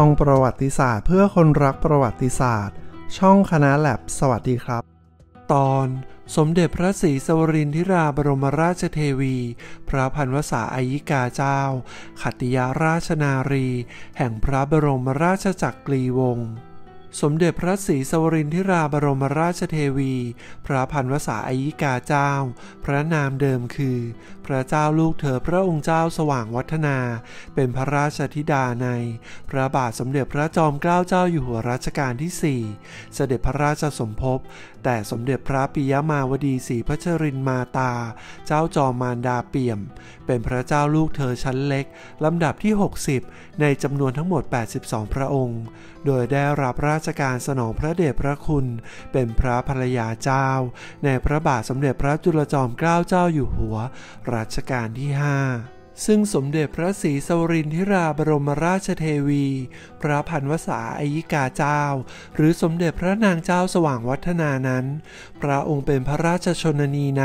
ช่องประวัติศาสตร์ เพื่อคนรักประวัติศาสตร์ ช่องคณะแลบสวัสดีครับ ตอนสมเด็จพระศรีสวรินทิราบรมราชเทวี พระพันวษาอายิกาเจ้า ขัตติยาราชนารี แห่งพระบรมราชจักรีวงศ์ สมเด็จพระศรีสวรินทิราบรมราชเทวี พระพันวษาอายิกาเจ้า พระนามเดิมคือ พระเจ้าลูกเธอพระองค์เจ้าสว่างวัฒนา เป็นพระราชธิดาใน พระบาทสมเด็จพระจอมเกล้าเจ้าอยู่หัวรัชกาลที่ 4 เสด็จพระราชสมภพ แต่สมเด็จพระปิยมาวดีศรีพัชรินมาตา เจ้าจอมมารดาเปี่ยม เป็นพระเจ้าลูกเธอชั้นเล็ก ลำดับที่ 60 ในจำนวนทั้งหมด 82 พระองค์ โดยได้รับราชการสนองพระเดชพระคุณ เป็นพระภรรยาเจ้า ในพระบาทสมเด็จพระจุลจอมเกล้าเจ้าอยู่หัว รัชกาลที่ 5 ซึ่งสมเด็จพระศรีสวรินทิราบรมราชเทวี พระพันวษาอายิกาเจ้า หรือสมเด็จพระนางเจ้าสว่างวัฒนานั้น พระองค์เป็นพระราชชนนีใน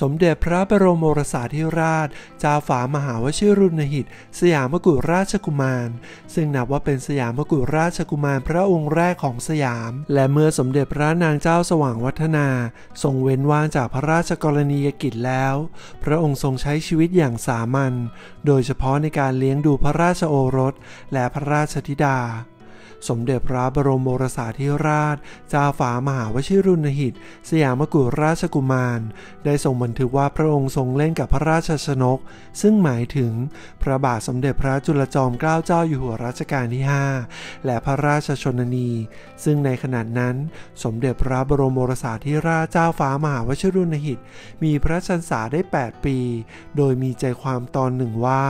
สมเด็จพระบรมโอรสาธิราช เจ้าฝามหาวชิรุณหิต สยามกุฎราชกุมาร ซึ่งนับว่าเป็นสยามกุฎราชกุมารพระองค์แรกของสยาม และเมื่อสมเด็จพระนางเจ้าสว่างวัฒนาทรงเว้นว่างจากพระราชกรณียกิจแล้ว พระองค์ทรงใช้ชีวิตอย่างสามัญโดยเฉพาะในการเลี้ยงดูพระราชโอรสและพระราชธิดา สมเด็จพระบรมโอรสาธิราชเจ้าฝามหาวชิรุณหิต สยามกุฎราชกุมาร ได้ทรงบันทึกว่าพระองค์ทรงเล่นกับพระราชชนก ซึ่งหมายถึงพระบาทสมเด็จพระจุลจอมเกล้าเจ้าอยู่หัวรัชกาลที่ 5 และพระราชชนนี ซึ่งในขณะนั้น สมเด็จพระบรมโอรสาธิราชเจ้าฟ้ามหาวชิรุณหิต มีพระชนษาได้ 8 ปี โดยมีใจความตอนหนึ่งว่า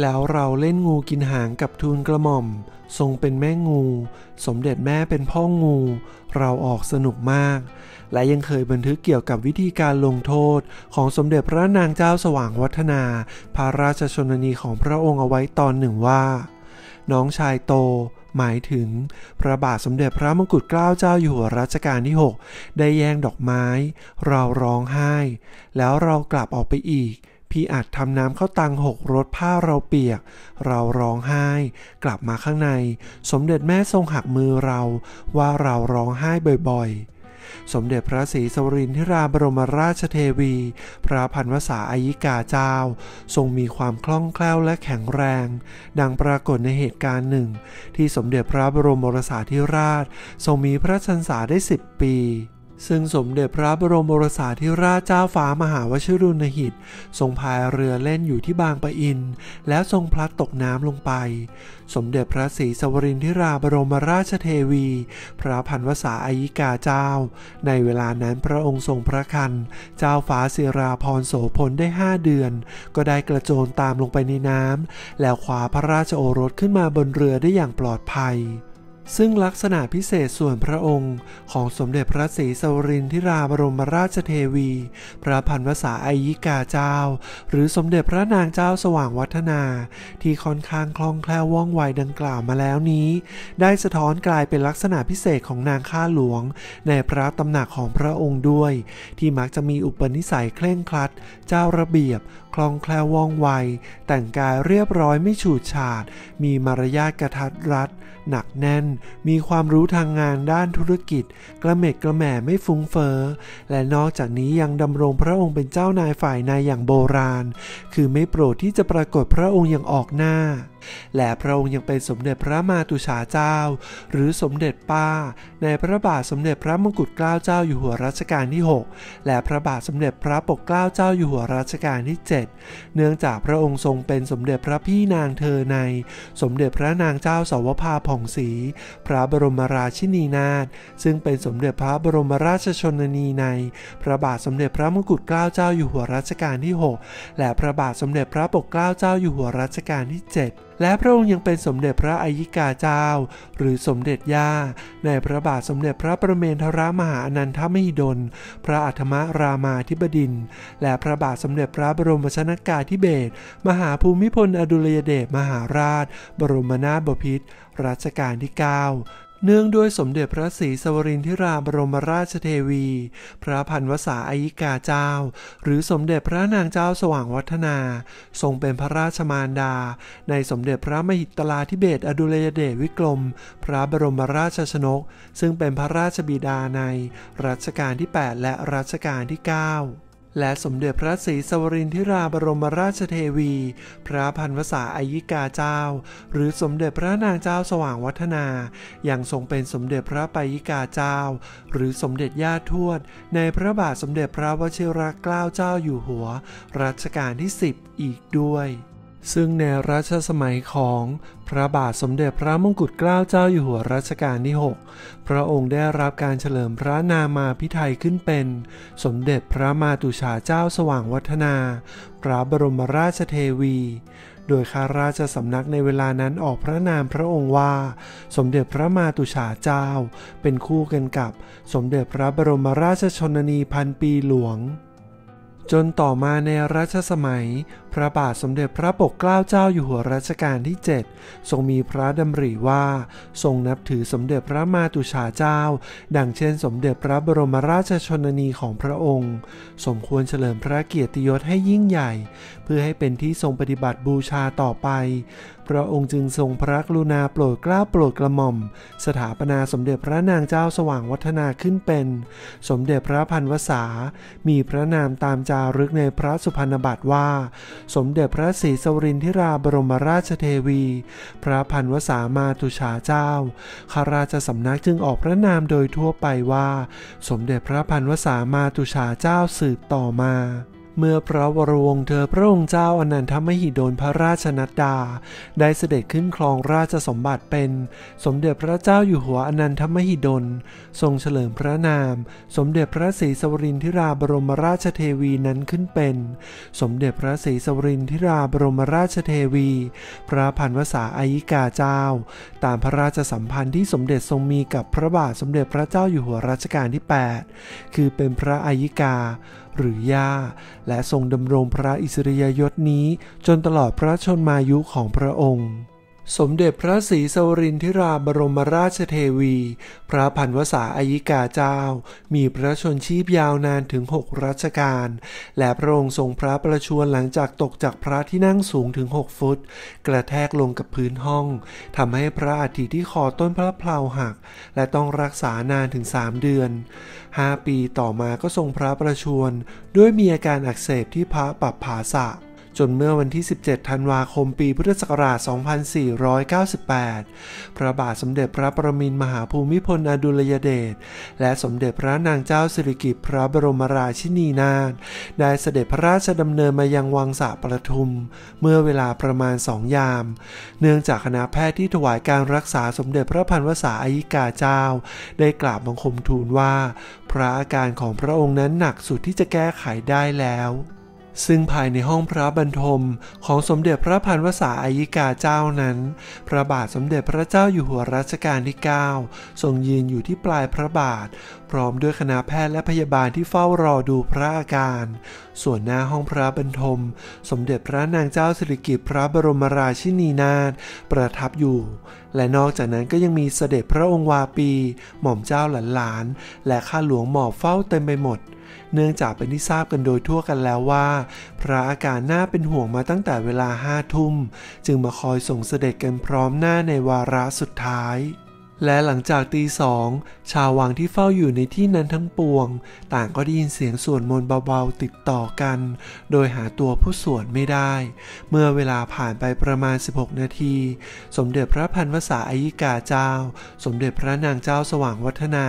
แล้วเราเล่นงูกินหางกับทูลกระหม่อม ทรงเป็นแม่งู สมเด็จแม่เป็นพ่องู เราออกสนุกมาก และยังเคยบันทึกเกี่ยวกับวิธีการลงโทษ ของสมเด็จพระนางเจ้าสว่างวัฒนา พระราชชนนีของพระองค์เอาไว้ตอนหนึ่งว่า น้องชายโตหมายถึงพระบาทสมเด็จพระมงกุฎเกล้าเจ้าอยู่หัวรัชกาลที่ 6 ได้แย่งดอกไม้ เราร้องไห้ แล้วเรากลับออกไปอีก พี่อาจทำน้ำเข้าตังหกรถผ้าเราเปียก เราร้องไห้ กลับมาข้างใน สมเด็จแม่ทรงหักมือเราว่าเราร้องไห้บ่อยๆ สมเด็จพระศรีสวรินทิราบรมราชเทวี พระพันวษาอายิกาเจ้า ทรงมีความคล่องแคล่วและแข็งแรง ดังปรากฏในเหตุการณ์หนึ่ง ที่สมเด็จพระบรมโอรสาธิราช ทรงมีพระชนษาได้10ปี ซึ่งสมเด็จพระบรมโอรสาธิราชเจ้าฟ้ามหาวชิรุณหิต ทรงพายเรือเล่นอยู่ที่บางปะอิน แล้วทรงพลัดตกน้ำลงไป สมเด็จพระศรีสวรินทิราบรมราชเทวี พระพันวษาอายิกาเจ้า ในเวลานั้นพระองค์ทรงพระคัน เจ้าฟ้าศิราพรโสพลได้ห้าเดือน ก็ได้กระโจนตามลงไปในน้ำแล้วคว้าพระราชโอรสขึ้นมาบนเรือได้อย่างปลอดภัย ซึ่งลักษณะพิเศษส่วนพระองค์ของสมเด็จพระศรีสวรินทิราบรมราชเทวี พระพันวษาอายิกาเจ้า หรือสมเด็จพระนางเจ้าสว่างวัฒนา ที่ค่อนข้างคล่องแคล่วว่องไวดังกล่าวมาแล้วนี้ ได้สะท้อนกลายเป็นลักษณะพิเศษของนางข้าหลวง ในพระตำหนักของพระองค์ด้วย ที่มักจะมีอุปนิสัยเคร่งครัด เจ้าระเบียบคล่องแคล่วว่องไว แต่งกายเรียบร้อยไม่ฉูดฉาด มีมารยาทกระทัดรัด หนักแน่น มีความรู้ทางงานด้านธุรกิจ กระเม็ดกระแหม่ไม่ฟุ้งเฟ้อ และนอกจากนี้ยังดำรงพระองค์เป็นเจ้านายฝ่ายนายอย่างโบราณ คือไม่โปรดที่จะปรากฏพระองค์อย่างออกหน้า และพระองค์ยังเป็นสมเด็จพระมาตุฉาเจ้า หรือสมเด็จป้า ในพระบาทสมเด็จพระมงกุฎเกล้าเจ้าอยู่หัวรัชกาลที่ 6 และพระบาทสมเด็จพระปกเกล้าเจ้าอยู่หัวรัชกาลที่ 7 เนื่องจากพระองค์ทรงเป็นสมเด็จพระพี่นางเธอใน สมเด็จพระนางเจ้าสาวภาผ่องศรีพระบรมราชินีนาถซึ่งเป็นสมเด็จพระบรมราชชนนีใน พระบาทสมเด็จพระมงกุฎเกล้าเจ้าอยู่หัวรัชกาลที่ 6 และพระบาทสมเด็จพระปกเกล้าเจ้าอยู่หัวรัชกาลที่ 7และพระองค์ยังเป็นสมเด็จพระอัยิกาเจ้า หรือสมเด็จย่า ในพระบาทสมเด็จพระประเมนทรมหาอนันทมหิดล พระอัธมรามาธิบดิน และพระบาทสมเด็จพระบรมชนกาธิเบศรมหาภูมิพลอดุลยเดชมหาราช บรมนาถบพิตรรัชกาลที่ 9 เนื่องด้วยสมเด็จพระศรีสวรินทิราบรมราชเทวี พระพันวษาอายิกาเจ้า หรือสมเด็จพระนางเจ้าสว่างวัฒนา ทรงเป็นพระราชมารดา ในสมเด็จพระมหิตลาธิเบศรอดุลยเดชวิกรม พระบรมราชชนก ซึ่งเป็นพระราชบิดาในรัชกาลที่ 8 และรัชกาลที่ 9 และสมเด็จพระศรีสวรินทิราบรมราชเทวี พระพันวษาอายิกาเจ้า หรือสมเด็จพระนางเจ้าสว่างวัฒนาอย่างทรงเป็นสมเด็จพระปายิกาเจ้า หรือสมเด็จย่าทวด ในพระบาทสมเด็จพระวชิรเกล้าเจ้าอยู่หัว รัชกาลที่ 10 อีกด้วย ซึ่งในรัชสมัยของพระบาทสมเด็จพระมงกุฎเกล้าเจ้าอยู่หัวรัชกาลที่ 6 พระองค์ได้รับการเฉลิมพระนามาพิไทยขึ้นเป็น สมเด็จพระมาตุฉาเจ้าสว่างวัฒนา พระบรมราชเทวี โดยข้าราชสำนักในเวลานั้นออกพระนามพระองค์ว่า สมเด็จพระมาตุฉาเจ้า เป็นคู่กันกับ สมเด็จพระบรมราชชนนีพันปีหลวงจนต่อมาในรัชสมัยพระบาทสมเด็จพระปกเกล้าเจ้าอยู่หัวรัชกาลที่ 7 ทรงมีพระดำริว่า ทรงนับถือสมเด็จพระมาตุฉาเจ้า ดังเช่น สมเด็จพระบรมราชชนนีของพระองค์ สมควรเฉลิมพระเกียรติยศให้ยิ่งใหญ่ เพื่อให้เป็นที่ทรงปฏิบัติบูชาต่อไป พระองค์จึงทรงพระกรุณาโปรดเกล้าโปรดกระหม่อม สถาปนาสมเด็จพระนางเจ้าสว่างวัฒนาขึ้นเป็น สมเด็จพระพันวษา มีพระนามตามจารึกในพระสุพรรณบัตรว่าสมเด็จพระศรีสวรินทิราบรมราชเทวี พระพันวสามาตุชาเจ้าข้าราชสำนักจึงออกพระนามโดยทั่วไปว่า สมเด็จพระพันวสามาตุชาเจ้าสืบต่อมา เมื่อพระวรวงศ์เธอพระองค์เจ้าอนันทมหิดลพระราชนัดดา ได้เสด็จขึ้นครองราชสมบัติเป็น สมเด็จพระเจ้าอยู่หัวอนันทมหิดล ทรงเฉลิมพระนาม สมเด็จพระศรีสวรินทิราบรมราชเทวีนั้นขึ้นเป็น สมเด็จพระศรีสวรินทิราบรมราชเทวี พระพันวษาอายิกาเจ้า ตามพระราชสัมพันธ์ที่สมเด็จทรงมีกับพระบาทสมเด็จพระเจ้าอยู่หัวรัชกาลที่ 8 คือเป็นพระอายิกา หรือย่า และทรงดำรงพระอิสริยยศนี้จนตลอดพระชนมายุของพระองค์ สมเด็จพระศรีสวรินทิราบรมราชเทวี พระพันวษาอายิกาเจ้า มีพระชนชีพยาวนานถึงหกรัชกาล และพระองค์ทรงพระประชวรหลังจากตกจากพระที่นั่งสูงถึงหกฟุต กระแทกลงกับพื้นห้องทำให้พระอาทิตที่คอต้นพระเพลาหัก และต้องรักษานานถึงสามเดือนห้าปีต่อมาก็ทรงพระประชวรด้วยมีอาการอักเสบที่พระปับผาสะ จนเมื่อวันที่ 17 ธันวาคมปีพุทธศักราช 2498 พระบาทสมเด็จพระประมินมหาภูมิพลอดุลยเดช และสมเด็จพระนางเจ้าสิริกิติ์พระบรมราชินีนาถ ได้เสด็จพระราชดำเนินมายังวังสะประทุม เมื่อเวลาประมาณสองยาม เนื่องจากคณะแพทย์ที่ถวายการรักษาสมเด็จพระพันวษาอายิกาเจ้า ได้กราบบังคมทูลว่า พระอาการของพระองค์นั้นหนักสุดที่จะแก้ไขได้แล้ว ซึ่งภายในห้องพระบรรทมของสมเด็จพระพันวษาอายิกาเจ้านั้น พระบาทสมเด็จพระเจ้าอยู่หัวรัชกาลที่ 9 ทรงยืนอยู่ที่ปลายพระบาท พร้อมด้วยคณะแพทย์และพยาบาลที่เฝ้ารอดูพระอาการ ส่วนหน้าห้องพระบรรทม สมเด็จพระนางเจ้าสิริกิติ์พระบรมราชินีนาถประทับอยู่ และนอกจากนั้นก็ยังมีเสด็จพระองค์วาปี หม่อมเจ้าหลานๆและข้าหลวงหมอบเฝ้าเต็มไปหมด เนื่องจากเป็นที่ทราบกันโดยทั่วกันแล้วว่า พระอาการน่าเป็นห่วงมาตั้งแต่เวลาห้าทุ่ม จึงมาคอยส่งเสด็จกันพร้อมหน้าในวาระสุดท้าย และหลังจากตีสองชาววังที่เฝ้าอยู่ในที่นั้นทั้งปวง ต่างก็ได้ยินเสียงสวดมนต์เบาๆติดต่อกัน โดยหาตัวผู้สวดไม่ได้ เมื่อเวลาผ่านไปประมาณ 16 นาที สมเด็จพระพันวษาอายิกาเจ้า สมเด็จพระนางเจ้าสว่างวัฒนา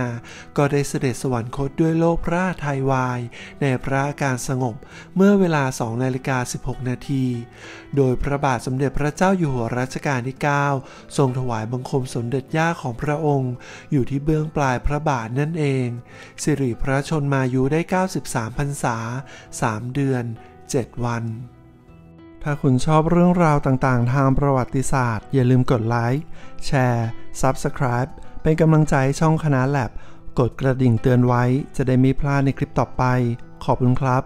ก็ได้เสด็จสวรรคตด้วยโลกพระทัยวาย ในพระอาการสงบ เมื่อเวลา2นาฬิกา 16 นาที โดยพระบาทสมเด็จพระเจ้าอยู่หัวรัชกาลที่ 9 ทรงถวายบังคมสมเด็จย่าของพระองค์อยู่ที่เบื้องปลายพระบาทนั่นเอง สิริพระชนมายุได้ 93พรรษา 3 เดือน 7 วัน ถ้าคุณชอบเรื่องราวต่างๆ ทางประวัติศาสตร์ อย่าลืมกดไลค์แชร์ Subscribe เป็นกำลังใจช่องคณะแลบกดกระดิ่งเตือนไว้จะได้ไม่พลาดในคลิปต่อไป ขอบคุณครับ